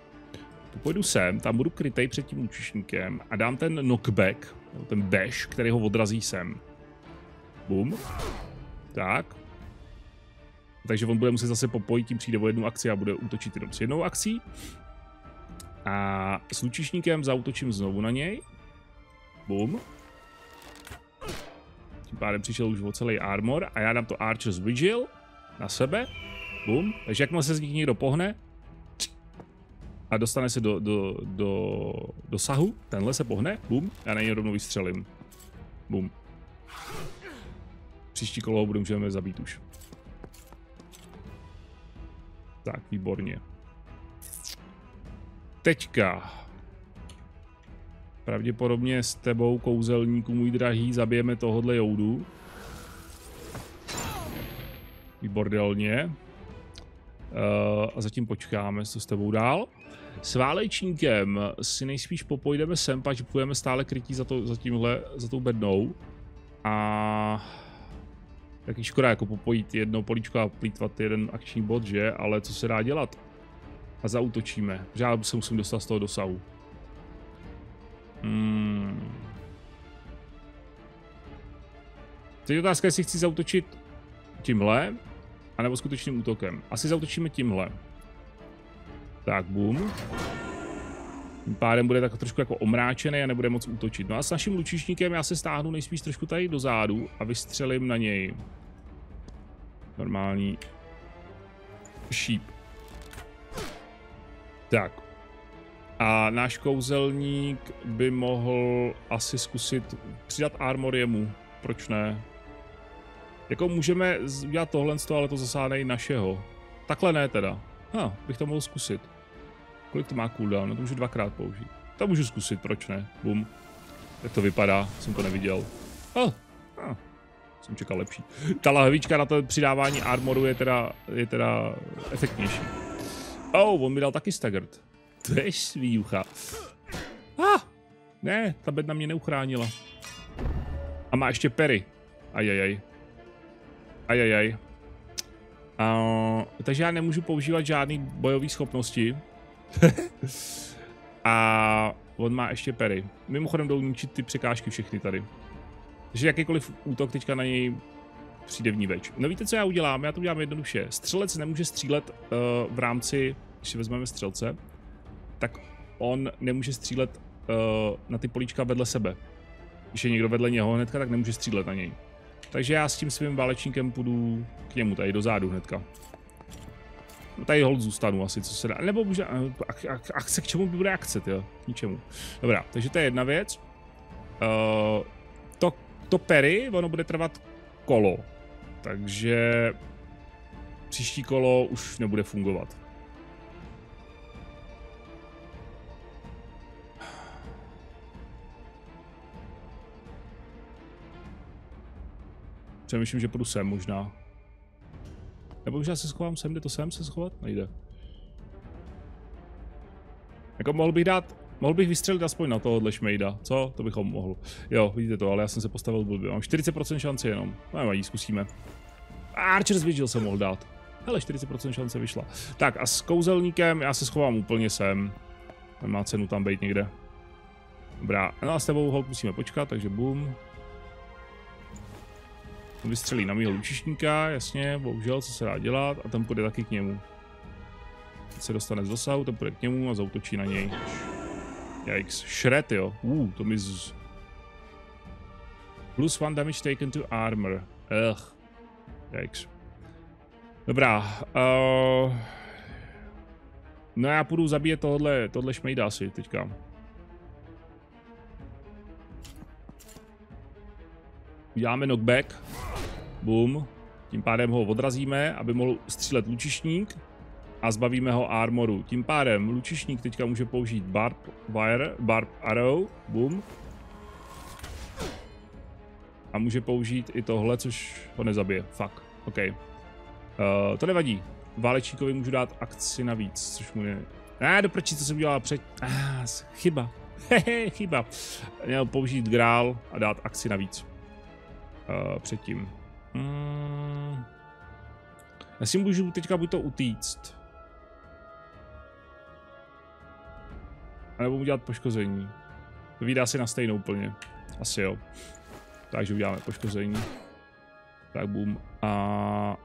Pojdu sem, tam budu krytej před tím účišníkem a dám ten knockback, ten bash, který ho odrazí sem. Bum. Tak. Takže on bude muset zase popojit, tím přijde o jednu akci a bude útočit jenom s jednou akcí. A s lučišníkem zautočím znovu na něj. Bum. Tím pádem přišel už o celý armor a já dám to Archer's Vigil na sebe. Bum. Takže jakmile se z nich někdo pohne, a dostane se do, do, do, do sahu, tenhle se pohne, bum, já na něj rovnou vystřelím. Bum. Příští kolo ho můžeme zabít už. Tak, výborně. Teďka. Pravděpodobně s tebou, kouzelníku můj drahý, zabijeme tohodle joudu. Výbordelně. Uh, a zatím počkáme, co s tebou dál. S válečníkem si nejspíš popojdeme sem, pač půjdeme stále krytí za, to, za tímhle, za tou bednou. A taky škoda jako popojit jedno políčko a plítvat jeden akční bod, že? Ale co se dá dělat? A zautočíme. Já se musím dostat z toho dosahu. Hmm. Teď otázka, jestli chci zautočit tímhle, anebo skutečným útokem. Asi zautočíme tímhle. Tak, boom. Tím pádem bude tak trošku jako omráčený a nebude moc útočit. No a s naším lučišníkem já se stáhnu nejspíš trošku tady do zádu a vystřelím na něj. Normální šíp. Tak. A náš kouzelník by mohl asi zkusit přidat armor jemu. Proč ne? Jako můžeme udělat tohle, ale to zasáhne i našeho. Takhle ne teda. Ha, bych to mohl zkusit. Kolik to má cooldown? No to můžu dvakrát použít. To můžu zkusit, proč ne? Bum. Jak to vypadá? Jsem to neviděl. Oh. Ah. Jsem čekal lepší. Ta lahvička na to přidávání armoru je teda, je teda efektnější. Oh, on mi dal taky staggered. To je svíjucha. Ah, ne, ta bedna mě neuchránila. A má ještě pery. Ajajaj. Ajajaj. Uh, takže já nemůžu používat žádný bojové schopnosti. a on má ještě pery. Mimochodem jdou ničit ty překážky všechny tady. Takže jakýkoliv útok teďka na něj přijde v ní več. No víte, co já udělám? Já to udělám jednoduše. Střelec nemůže střílet uh, v rámci, když si vezmeme střelce, tak on nemůže střílet uh, na ty políčka vedle sebe. Když je někdo vedle něho hnedka, tak nemůže střílet na něj. Takže já s tím svým válečníkem půjdu k němu, tady do zádu hnedka. Tady hold zůstanu asi, co se dá. Nebo může, ak, ak, akce, k čemu bude akce, jo? K ničemu. Dobrá, takže to je jedna věc. Uh, to, to pery, ono bude trvat kolo. Takže příští kolo už nebude fungovat. Přemýšlím, že půjdu sem možná. Nebo už já se schovám sem, jde to sem se schovat? Nejde. Jako mohl bych dát, mohl bych vystřelit aspoň na tohohle šmejda, co? To bychom mohl. Jo, vidíte to, ale já jsem se postavil blbě. Mám 40% šanci jenom. No nevadí, zkusíme. Archer's Vigil jsem mohl dát. Hele, 40% šance vyšla. Tak a s kouzelníkem já se schovám úplně sem. Nemá cenu tam být někde. Dobrá, no a s tebou hold musíme počkat, takže boom. Vystřelí na mýho lučišníka, jasně, bohužel, co se dá dělat, a ten půjde taky k němu. Teď se dostane z dosahu, ten půjde k němu a zautočí na něj. Yikes, shred jo, uh, to mi z... Plus one damage taken to armor. Ugh. Yikes. Dobrá. Uh... No já půjdu zabíjet tohle, tohle šmejda asi teďka. Uděláme knockback. Boom. Tím pádem ho odrazíme, aby mohl střílet lučišník a zbavíme ho armoru. Tím pádem lučišník teďka může použít barb wire, barb arrow, boom. A může použít i tohle, což ho nezabije. Fuck. OK. Uh, to nevadí. Válečníkovi můžu dát akci navíc, což mu ne... Ne, do prči, co jsem udělal před... Ah, chyba. Hehe, chyba. Měl použít grál a dát akci navíc. Uh, předtím. Hmm. Já si můžu teďka buď to utíct. A nebo udělat poškození. Vydá si na stejnou úplně. Asi jo. Takže uděláme poškození. Tak boom. A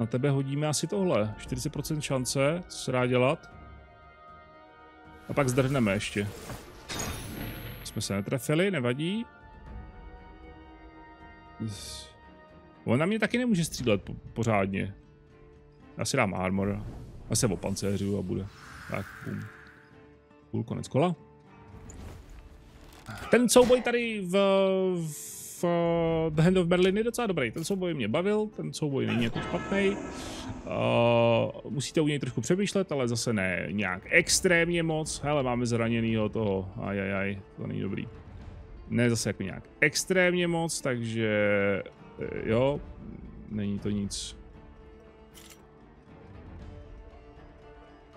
na tebe hodíme asi tohle. 40% šance, co se dá dělat. A pak zdrhneme ještě. Jsme se netrefili, nevadí. On na mě taky nemůže střílet po, pořádně. Já si dám armor. Já se opancéřu a bude. Tak, bum. Půl konec kola. Ten souboj tady v, v The Hand of Berlin je docela dobrý. Ten souboj mě bavil, ten souboj není jako špatný. Uh, musíte u něj trošku přemýšlet, ale zase ne nějak extrémně moc. Hele, máme zraněnýho toho. Ajajaj, to není dobrý ne zase jako nějak extrémně moc, takže eh, jo, není to nic.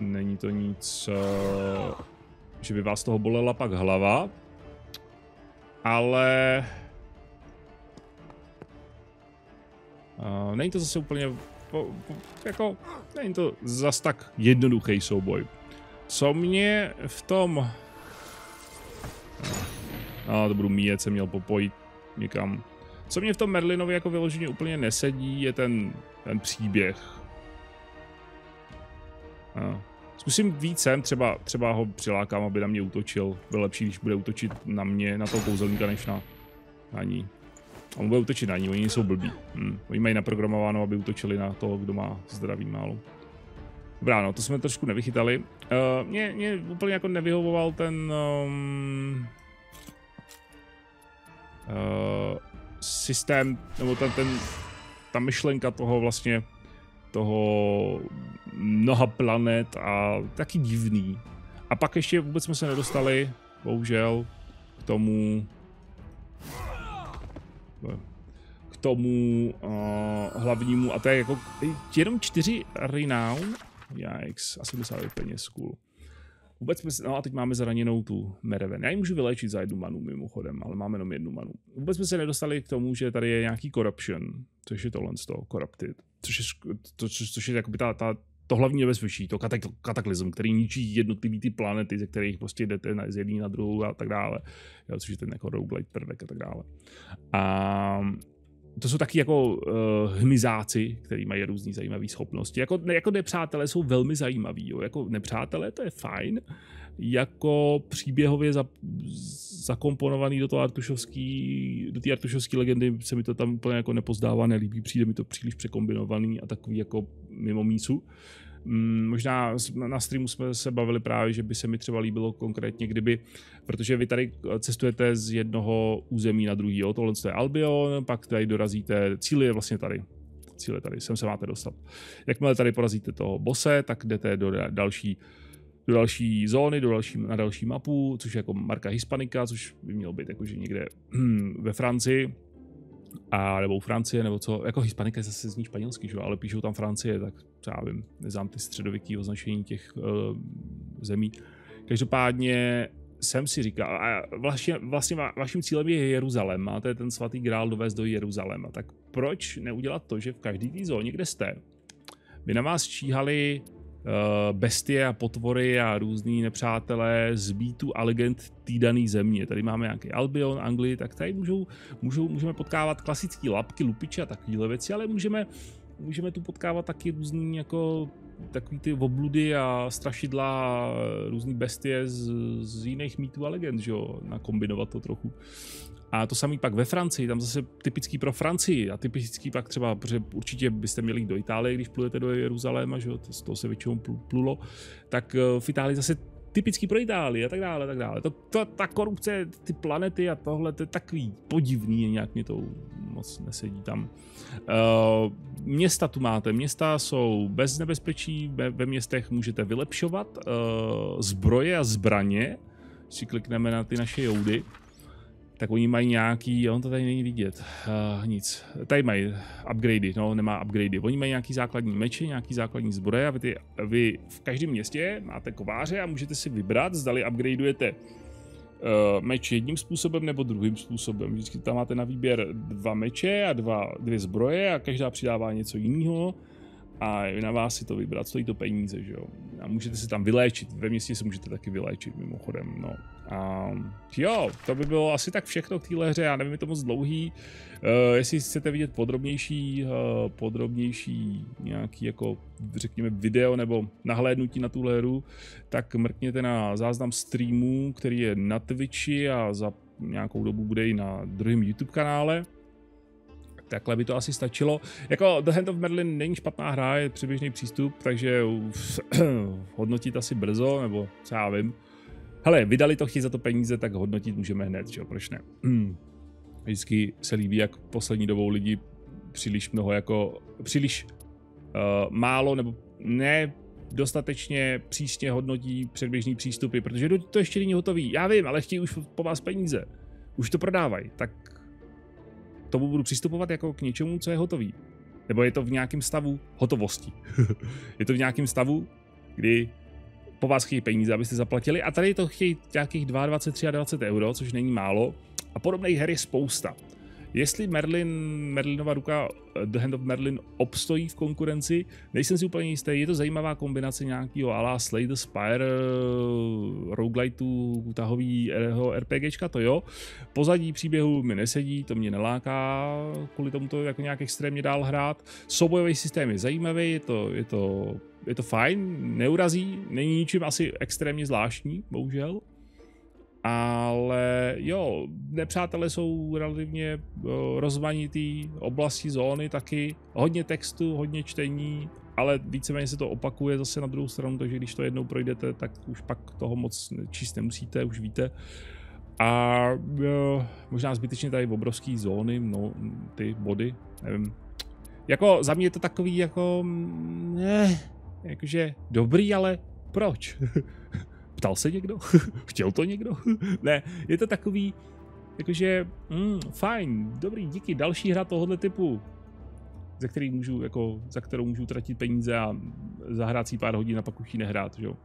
Není to nic, uh, že by vás toho bolela pak hlava. Ale... Uh, není to zase úplně... Jako, není to zas tak jednoduchý souboj. Co mě v tom... No, to budu míjet, jsem měl popojit někam. Co mě v tom Merlinovi jako vyloženě úplně nesedí, je ten, ten příběh. A. Zkusím víc sem, třeba, třeba ho přilákám, aby na mě útočil. Byl lepší, když bude útočit na mě, na toho kouzelníka, než na, na ní. A on bude útočit na ní, oni jsou blbí. Hm. Oni mají naprogramováno, aby útočili na toho, kdo má zdraví málo. Dobrá, no, to jsme trošku nevychytali. Uh, mě, mě úplně jako nevyhovoval ten... Um, uh, systém, nebo ten, ten, ta myšlenka toho vlastně, toho mnoha planet a taky divný. A pak ještě vůbec jsme se nedostali, bohužel, k tomu k tomu uh, hlavnímu, a to je jako jenom čtyři renown, Yikes, asi dosáhli peněz, cool. Vůbec jsme, no a teď máme zraněnou tu Mereven. Já ji můžu vylečit za jednu manu mimochodem, ale máme jenom jednu manu. Vůbec jsme se nedostali k tomu, že tady je nějaký corruption, což je tohle z toho, corrupted, což je, to, což, což je jakoby ta, ta, to hlavní nebezpečí, to katak, kataklizm, který ničí jednotlivý ty planety, ze kterých prostě jdete na, z jedné na druhou a tak dále, jo, což je ten jako roguelite prvek a tak dále. A to jsou taky jako uh, hmyzáci, který mají různé zajímavé schopnosti. Jako, jako nepřátelé jsou velmi zajímaví. Jako nepřátelé to je fajn, jako příběhově za, zakomponovaný do toho artušovský, do té artušovské legendy se mi to tam úplně jako nepozdává, nelíbí, přijde mi to příliš překombinovaný a takový jako mimo mísu. Mm, možná na streamu jsme se bavili právě, že by se mi třeba líbilo konkrétně, kdyby, protože vy tady cestujete z jednoho území na druhý, jo, tohle je Albion, pak tady dorazíte, cíl je vlastně tady, cíl je tady, sem se máte dostat. Jakmile tady porazíte toho bose, tak jdete do další do další zóny, do další, na další mapu, což je jako marka Hispanika, což by mělo být jakože někde ve Francii a nebo Francie, nebo co, jako Hispanika je zase zní španělsky, že? ale píšou tam Francie, tak já vím, neznám ty středověký označení těch uh, zemí. Každopádně jsem si říkal, a vlastně, vlastně vaším cílem je Jeruzalém, máte ten svatý grál dovést do Jeruzaléma, tak proč neudělat to, že v každé té zóně, kde jste, by na vás číhali bestie a potvory a různý nepřátelé z býtu a legend týdaný země. Tady máme nějaký Albion, Anglii, tak tady můžou, můžou, můžeme potkávat klasické lapky, lupiče a takovéhle věci, ale můžeme, můžeme tu potkávat taky různý jako takový ty obludy a strašidla a různý bestie z, z jiných mýtů a legend, že jo, nakombinovat to trochu. A to samý pak ve Francii, tam zase typický pro Francii a typický pak třeba, protože určitě byste měli jít do Itálie, když plujete do Jeruzaléma, že jo, to, z toho se většinou plulo, tak eh, v Itálii zase typický pro Itálii a tak dále, tak dále. To, to, ta korupce, ty planety a tohle, to je takový podivný, nějak mě to moc nesedí tam. Uh, města tu máte, města jsou bez nebezpečí, ve, ve městech můžete vylepšovat uh, zbroje a zbraně, si klikneme na ty naše joudy, tak oni mají nějaký, on to tady není vidět, uh, nic. Tady mají upgradey, no nemá upgradey. Oni mají nějaký základní meče, nějaký základní zbroje a vy, ty, vy v každém městě máte kováře a můžete si vybrat, zdali upgradeujete uh, meč jedním způsobem nebo druhým způsobem. Vždycky tam máte na výběr dva meče a dva, dvě zbroje a každá přidává něco jiného a na vás si to vybrat, stojí to peníze, že jo. A můžete se tam vyléčit, ve městě se můžete taky vyléčit mimochodem, no. A jo, to by bylo asi tak všechno k téhle hře, já nevím, je to moc dlouhý. Uh, jestli chcete vidět podrobnější, uh, podrobnější nějaký jako, řekněme, video nebo nahlédnutí na tuhle hru, tak mrkněte na záznam streamu, který je na Twitchi a za nějakou dobu bude i na druhém YouTube kanále takhle by to asi stačilo. Jako The Hand of Merlin není špatná hra, je přibližný přístup, takže hodnotit asi brzo, nebo co já vím. Hele, vydali to chtějí za to peníze, tak hodnotit můžeme hned, jo, proč ne? Vždycky se líbí, jak poslední dobou lidi příliš mnoho jako, příliš uh, málo nebo ne dostatečně přísně hodnotí předběžný přístupy, protože to ještě není hotový. Já vím, ale chtějí už po vás peníze. Už to prodávají, tak tomu budu přistupovat jako k něčemu, co je hotový. Nebo je to v nějakém stavu hotovosti. je to v nějakém stavu, kdy po vás chtějí peníze, abyste zaplatili a tady to chtějí nějakých 22, 23 euro, což není málo. A podobných her je spousta. Jestli Merlin, Merlinova ruka The Hand of Merlin obstojí v konkurenci, nejsem si úplně jistý. Je to zajímavá kombinace nějakého ala Slay the Spire, rogueliteu, tahový RPGčka, to jo. Pozadí příběhu mi nesedí, to mě neláká kvůli tomu to jako nějak extrémně dál hrát. Soubojový systém je zajímavý, je to, je to, je to fajn, neurazí, není ničím asi extrémně zvláštní, bohužel. Ale jo, nepřátelé jsou relativně rozmanitý, oblasti, zóny taky, hodně textu, hodně čtení, ale víceméně se to opakuje zase na druhou stranu, takže když to jednou projdete, tak už pak toho moc číst nemusíte, už víte. A jo, možná zbytečně tady obrovský zóny, no, ty body, nevím. Jako za mě je to takový jako, ne, jakože dobrý, ale proč? Ptal se někdo? Chtěl to někdo? ne, je to takový, jakože, mm, fajn, dobrý, díky, další hra tohohle typu, za, který můžu, jako, za kterou můžu tratit peníze a zahrát si pár hodin a pak už ji nehrát, jo.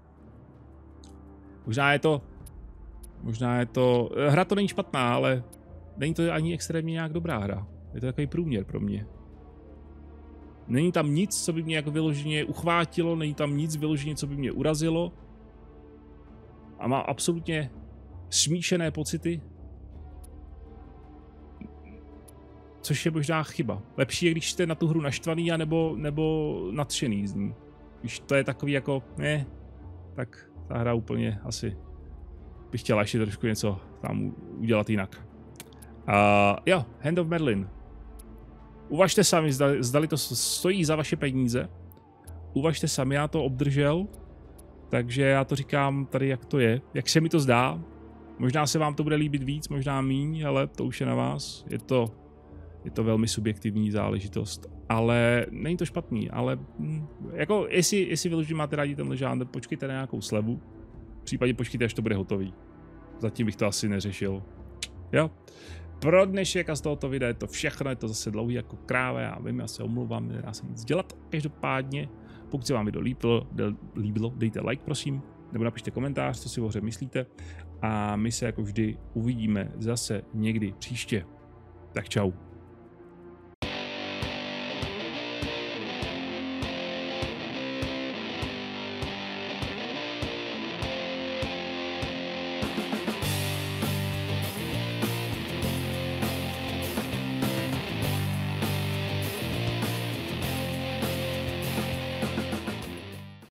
Možná je to, možná je to, hra to není špatná, ale není to ani extrémně nějak dobrá hra. Je to takový průměr pro mě. Není tam nic, co by mě jako vyloženě uchvátilo, není tam nic vyloženě, co by mě urazilo a má absolutně smíšené pocity, což je možná chyba. Lepší je, když jste na tu hru naštvaný a nebo, nadšený z ní. Když to je takový jako, ne, tak ta hra úplně asi bych chtěla ještě trošku něco tam udělat jinak. Uh, jo, Hand of Merlin. Uvažte sami, zda, zdali to stojí za vaše peníze. Uvažte sami, já to obdržel takže já to říkám tady, jak to je, jak se mi to zdá. Možná se vám to bude líbit víc, možná míň, ale to už je na vás. Je to, je to velmi subjektivní záležitost. Ale není to špatný, ale hm, jako jestli, jestli vyloží máte rádi tenhle žánr, počkejte na nějakou slevu. V případě počkejte, až to bude hotový. Zatím bych to asi neřešil. Jo. Pro dnešek a z tohoto videa je to všechno, je to zase dlouhý jako kráve, já vím, já se omlouvám, nedá se nic dělat. Každopádně pokud se vám video líbilo, líbilo, dejte like prosím, nebo napište komentář, co si o hře myslíte a my se jako vždy uvidíme zase někdy příště. Tak čau.